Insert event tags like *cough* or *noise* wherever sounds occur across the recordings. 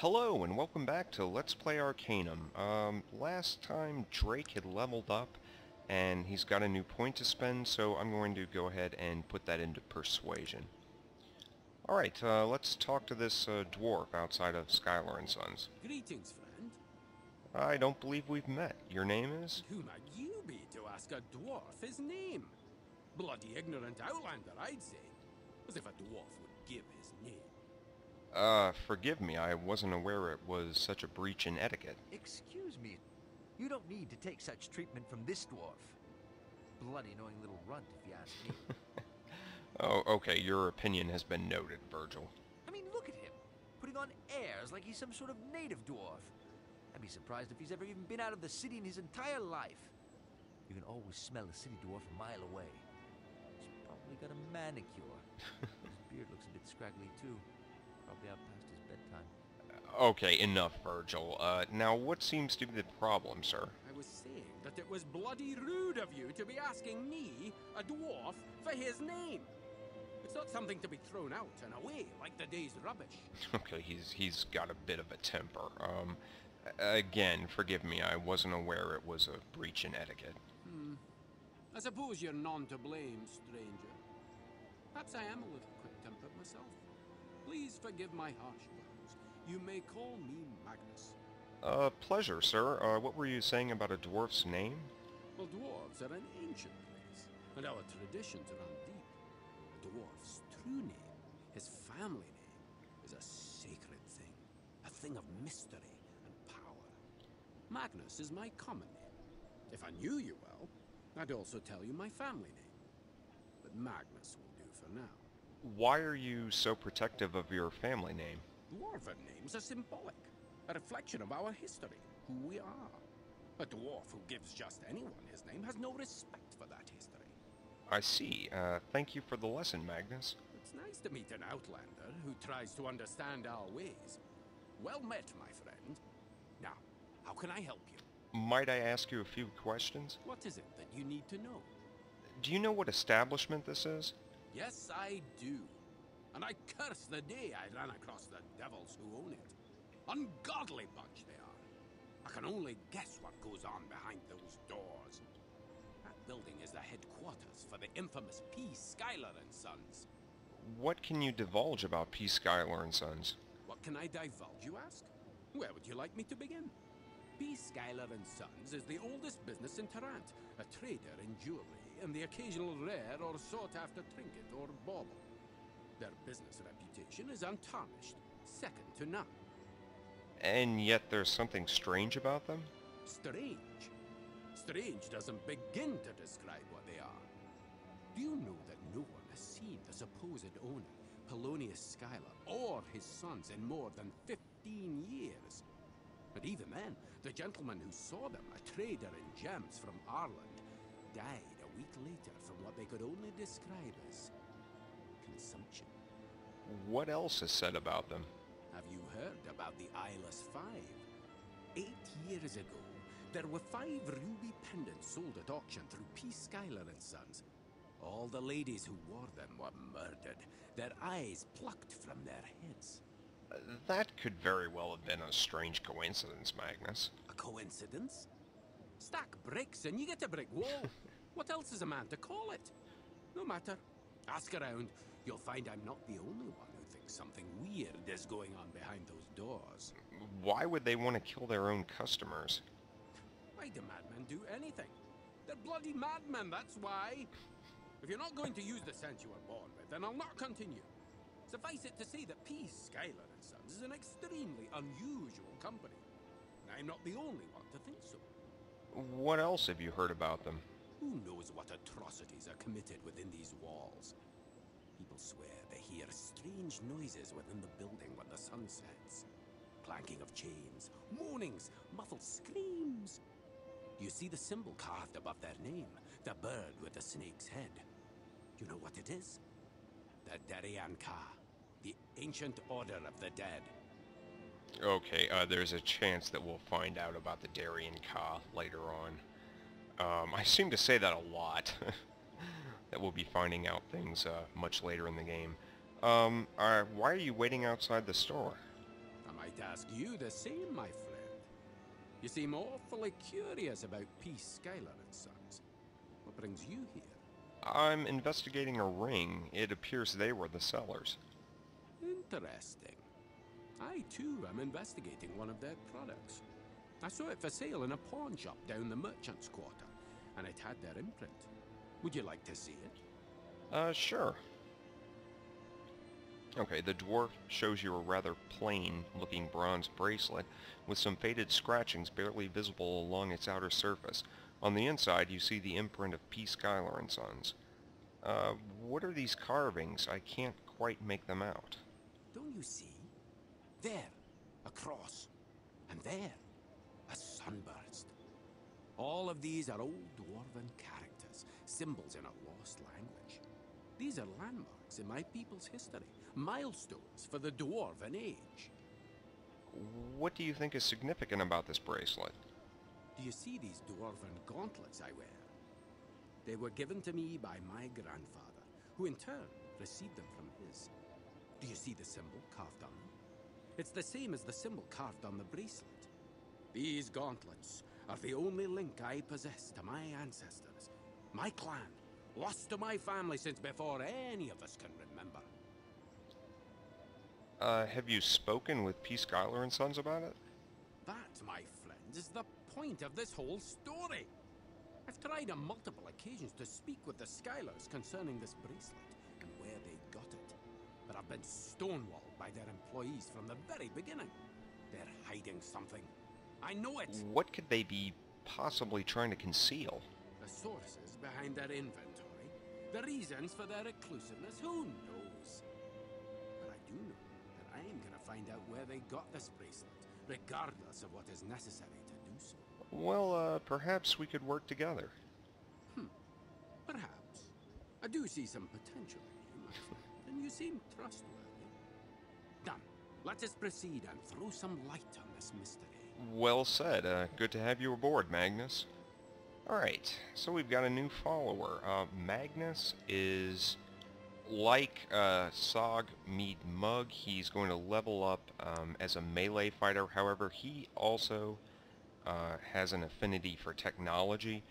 Hello and welcome back to Let's Play Arcanum. Um, last time Drake had leveled up and he's got a new point to spend, so I'm going to go ahead and put that into Persuasion. Alright, uh, let's talk to this uh, dwarf outside of Schuyler and Sons. Greetings, friend. I don't believe we've met. Your name is? Who might you be to ask a dwarf his name? Bloody ignorant outlander, I'd say. As if a dwarf would give his name. Uh, forgive me, I wasn't aware it was such a breach in etiquette. Excuse me. You don't need to take such treatment from this dwarf. Bloody annoying little runt, if you ask me. *laughs* *laughs* Oh, okay, your opinion has been noted, Virgil. I mean, look at him. Putting on airs like he's some sort of native dwarf. I'd be surprised if he's ever even been out of the city in his entire life. You can always smell a city dwarf a mile away. He's probably got a manicure. *laughs* his beard looks a bit scraggly, too. Probably out past his bedtime. Okay, enough, Virgil. Uh, now what seems to be the problem, sir? I was saying that it was bloody rude of you to be asking me, a dwarf, for his name. It's not something to be thrown out and away like the day's rubbish. *laughs* Okay, he's he's got a bit of a temper. Um, again, forgive me, I wasn't aware it was a breach in etiquette. I suppose you're none to blame, stranger. Perhaps I am a little quick-tempered myself. Please forgive my harsh words. You may call me Magnus. Uh, pleasure, sir. Uh, what were you saying about a dwarf's name? Well, dwarves are an ancient race, and our traditions run deep. A dwarf's true name, his family name, is a sacred thing, a thing of mystery and power. Magnus is my common name. If I knew you well, I'd also tell you my family name. But Magnus will do for now. Why are you so protective of your family name? Dwarven names are symbolic, a reflection of our history, who we are. A dwarf who gives just anyone his name has no respect for that history. I see. Uh, thank you for the lesson, Magnus. It's nice to meet an outlander who tries to understand our ways. Well met, my friend. Now, how can I help you? Might I ask you a few questions? What is it that you need to know? Do you know what establishment this is? Yes, I do. And I curse the day I ran across the devils who own it. Ungodly bunch they are. I can only guess what goes on behind those doors. That building is the headquarters for the infamous P. Schuyler and Sons. What can you divulge about P. Schuyler and Sons? What can I divulge, you ask? Where would you like me to begin? P. Schuyler and Sons is the oldest business in Tarant, a trader in jewelry and the occasional rare or sought-after trinket or bauble. Their business reputation is untarnished, second to none. And yet there's something strange about them? Strange. Strange doesn't begin to describe what they are. Do you know that no one has seen the supposed owner, Polonius Schuyler, or his sons in more than 15 years? But even then, the gentleman who saw them, a trader in gems from Ireland, died week later from what they could only describe as consumption. What else is said about them? Have you heard about the Eyeless Five? Eight years ago, there were five ruby pendants sold at auction through P. Schuyler and Sons. All the ladies who wore them were murdered, their eyes plucked from their heads. That could very well have been a strange coincidence, Magnus. A coincidence? Stack bricks and you get a brick wall. What else is a man to call it? No matter. Ask around. You'll find I'm not the only one who thinks something weird is going on behind those doors. Why would they want to kill their own customers? Why do madmen do anything? They're bloody madmen, that's why. If you're not going to use the sense you were born with, then I'll not continue. Suffice it to say that P. Schuyler and Sons is an extremely unusual company. And I'm not the only one to think so. What else have you heard about them? Who knows what atrocities are committed within these walls? People swear they hear strange noises within the building when the sun sets. Clanking of chains, moanings, muffled screams. You see the symbol carved above their name, the bird with the snake's head. You know what it is? The Derian Ka, the ancient order of the dead. Okay, uh, there's a chance that we'll find out about the Derian Ka later on. Um, I seem to say that a lot. *laughs* that we'll be finding out things uh, much later in the game. Um, uh, why are you waiting outside the store? I might ask you the same, my friend. You seem awfully curious about P. Schuyler and Sons. What brings you here? I'm investigating a ring. It appears they were the sellers. Interesting. I, too, am investigating one of their products. I saw it for sale in a pawn shop down the merchant's quarter, and it had their imprint. Would you like to see it? Uh, sure. Okay, the dwarf shows you a rather plain-looking bronze bracelet with some faded scratchings barely visible along its outer surface. On the inside, you see the imprint of P. Schuyler and Sons. Uh, what are these carvings? I can't quite make them out. Don't you see? There, a cross. And there, a sunburst. All of these are old dwarven characters, symbols in a lost language. These are landmarks in my people's history, milestones for the dwarven age. What do you think is significant about this bracelet? Do you see these dwarven gauntlets I wear? They were given to me by my grandfather, who in turn received them from his. Do you see the symbol carved on them? It's the same as the symbol carved on the bracelet. These gauntlets are the only link I possess to my ancestors, my clan, lost to my family since before any of us can remember. Uh, have you spoken with P. Schuyler and Sons about it? That, my friend, is the point of this whole story. I've tried on multiple occasions to speak with the Schuylers concerning this bracelet and where they got it. But I've been stonewalled by their employees from the very beginning. They're hiding something. I know it! What could they be possibly trying to conceal? The sources behind their inventory, the reasons for their exclusiveness, who knows? But I do know that I am gonna find out where they got this bracelet, regardless of what is necessary to do so. Well, uh, perhaps we could work together. Hmm. Perhaps. I do see some potential in you, my friend, *laughs* and you seem trustworthy. Done. Let us proceed and throw some light on this mystery. Well said. Uh, good to have you aboard, Magnus. Alright, so we've got a new follower. Uh, Magnus is like uh, Sogg Mead Mug. He's going to level up um, as a melee fighter. However, he also uh, has an affinity for technology,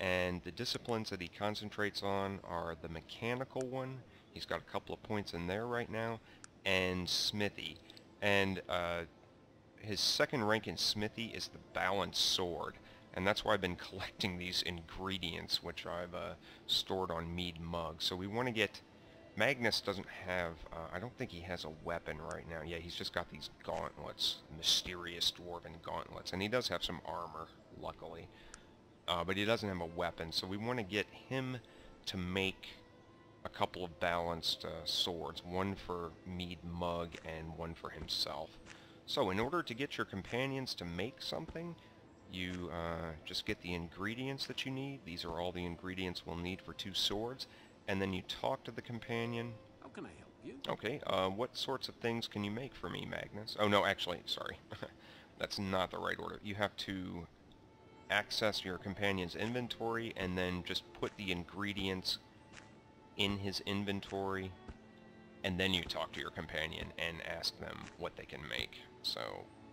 and the disciplines that he concentrates on are the mechanical one. He's got a couple of points in there right now, and Smithy. And uh, his second rank in Smithy is the Balanced Sword, and that's why I've been *laughs* collecting these ingredients, which I've uh, stored on Mead Mug. So we want to get... Magnus doesn't have... Uh, I don't think he has a weapon right now. Yeah, he's just got these gauntlets, mysterious dwarven gauntlets, and he does have some armor, luckily. Uh, but he doesn't have a weapon, so we want to get him to make a couple of balanced uh, swords, one for Mead Mug and one for himself. So in order to get your companions to make something, you uh, just get the ingredients that you need. These are all the ingredients we'll need for two swords. And then you talk to the companion. How can I help you? Okay, uh, what sorts of things can you make for me, Magnus? Oh, no, actually, sorry. *laughs* That's not the right order. You have to access your companion's inventory and then just put the ingredients in his inventory and then you talk to your companion and ask them what they can make. So,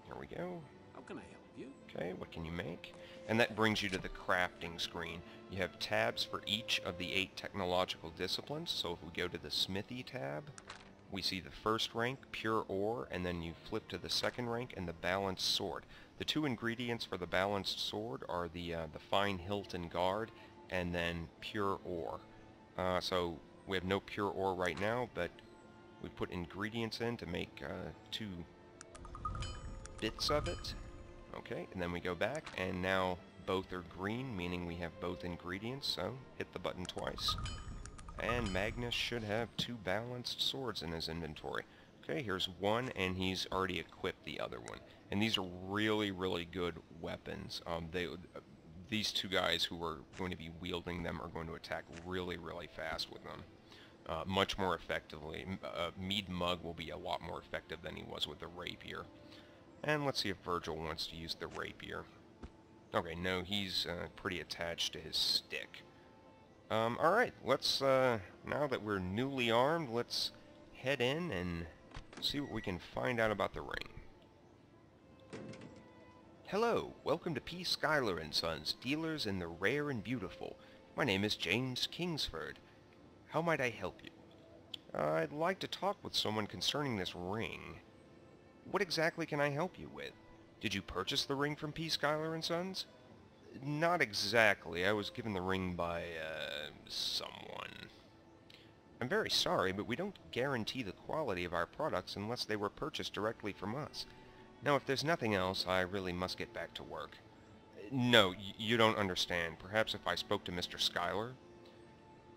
here we go. How can I help you? Okay, what can you make? And that brings you to the crafting screen. You have tabs for each of the eight technological disciplines. So if we go to the smithy tab, we see the first rank, pure ore, and then you flip to the second rank and the balanced sword. The two ingredients for the balanced sword are the, uh, the fine hilt and guard, and then pure ore. Uh, so we have no pure ore right now, but we put ingredients in to make uh, two bits of it. Okay, and then we go back, and now both are green, meaning we have both ingredients, so hit the button twice. And Magnus should have two balanced swords in his inventory. Okay, here's one, and he's already equipped the other one. And these are really, really good weapons. Um, they, these two guys who are going to be wielding them are going to attack really, really fast with them. Uh, much more effectively. Uh, Mead Mug will be a lot more effective than he was with the Rapier. And let's see if Virgil wants to use the Rapier. Okay, no, he's uh, pretty attached to his stick. Um, alright, let's, uh, now that we're newly armed, let's head in and see what we can find out about the ring. Hello, welcome to P. Schuyler & Sons, dealers in the rare and beautiful. My name is James Kingsford. How might I help you? I'd like to talk with someone concerning this ring. What exactly can I help you with? Did you purchase the ring from P. Schuyler & Sons? Not exactly. I was given the ring by, uh, someone. I'm very sorry, but we don't guarantee the quality of our products unless they were purchased directly from us. Now, if there's nothing else, I really must get back to work. No, you don't understand. Perhaps if I spoke to Mr. Schuyler?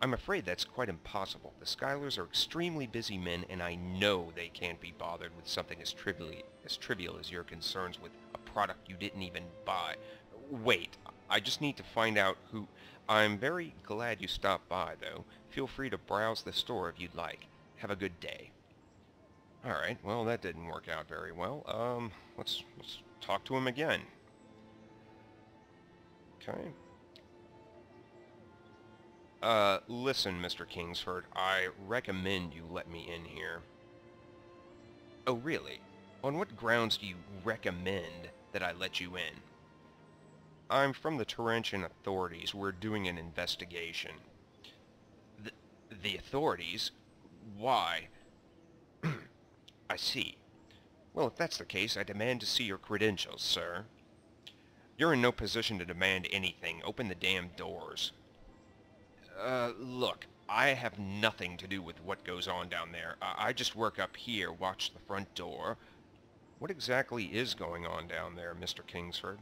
I'm afraid that's quite impossible. The Schuylers are extremely busy men, and I know they can't be bothered with something as, trivially, as trivial as your concerns with a product you didn't even buy. Wait, I just need to find out who... I'm very glad you stopped by, though. Feel free to browse the store if you'd like. Have a good day. Alright, well that didn't work out very well. Um, let's, let's talk to him again. Okay. Uh, listen, Mr. Kingsford, I recommend you let me in here. Oh, really? On what grounds do you recommend that I let you in? I'm from the Tarantian authorities. We're doing an investigation. The, the authorities? Why? *clears throat* I see. Well, if that's the case, I demand to see your credentials, sir. You're in no position to demand anything. Open the damn doors. Uh, look, I have nothing to do with what goes on down there. I, I just work up here, watch the front door. What exactly is going on down there, Mr. Kingsford?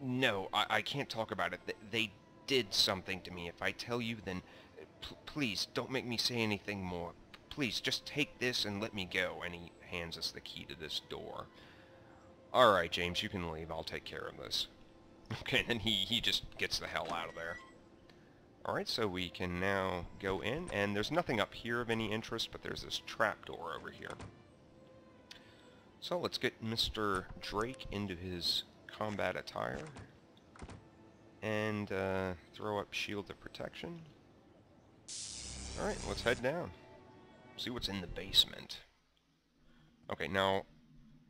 No, I, I can't talk about it. Th they did something to me. If I tell you, then please don't make me say anything more. Please, just take this and let me go. And he hands us the key to this door. Alright, James, you can leave. I'll take care of this. *laughs* Okay, then he, he just gets the hell out of there. Alright, so we can now go in, and there's nothing up here of any interest, but there's this trapdoor over here. So let's get Mr. Drake into his combat attire, and uh, throw up Shield of Protection. Alright, let's head down. See what's in the basement. Okay, now,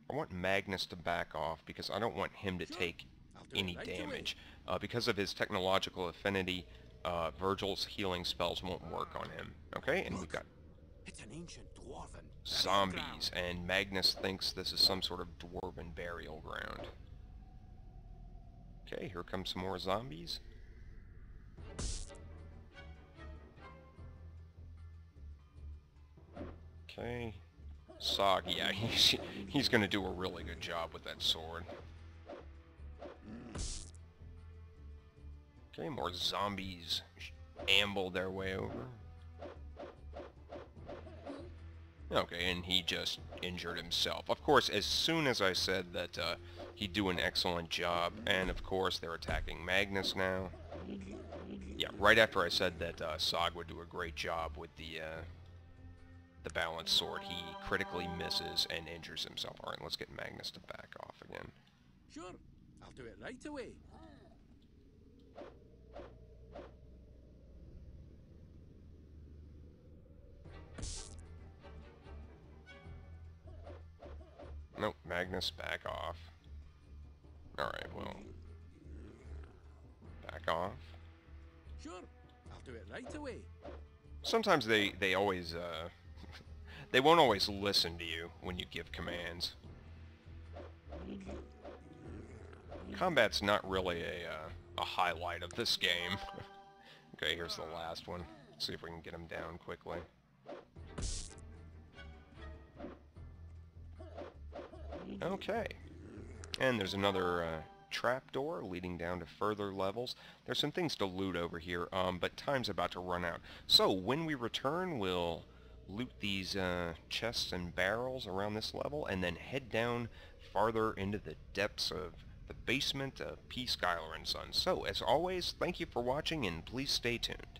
I want Magnus to back off, because I don't want him to take any damage. Uh, because of his technological affinity, uh, Virgil's healing spells won't work on him. Okay, and we've got it's an ancient dwarven zombies, and Magnus thinks this is some sort of dwarven burial ground. Okay, here come some more zombies. Okay. Sogg, yeah, *laughs* he's, he's gonna do a really good job with that sword. Okay, more zombies amble their way over. Okay, and he just injured himself. Of course, as soon as I said that uh, he'd do an excellent job, and of course they're attacking Magnus now. Yeah, right after I said that uh, Sogg would do a great job with the uh, the balanced sword, he critically misses and injures himself. Alright, let's get Magnus to back off again. Sure, I'll do it right away. Nope, Magnus, back off. Alright, well... Back off. Sure, I'll do it right away. Sometimes they, they always, uh... *laughs* they won't always listen to you when you give commands. Combat's not really a, uh, a highlight of this game. *laughs* okay, here's the last one. Let's see if we can get him down quickly. Okay. And there's another uh, trapdoor leading down to further levels. There's some things to loot over here, um, but time's about to run out. So when we return, we'll loot these uh, chests and barrels around this level, and then head down farther into the depths of the basement of P. Schuyler & Sons. So, as always, thank you for watching, and please stay tuned.